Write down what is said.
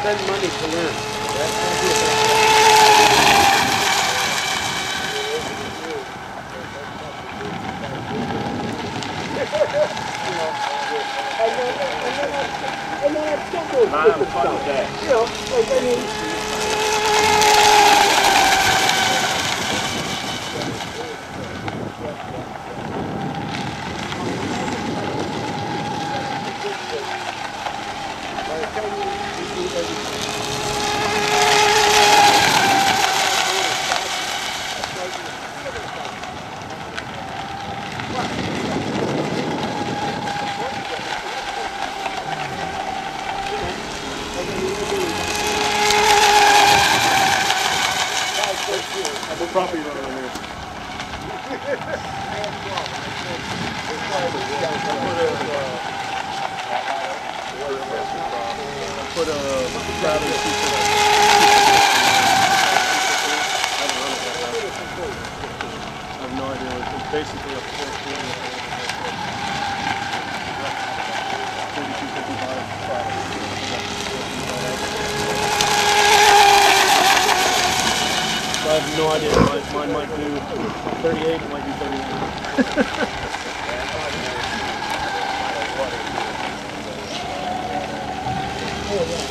spend money to learn. That might be a bad And then, and then, I- and then I still do stupid stuff. You know, like, I mean, by the time you do everything. What property owner on there? Put a gravel piece of I have no idea. It's basically I have no idea. Mine, might do 38, it might do 39. 后面。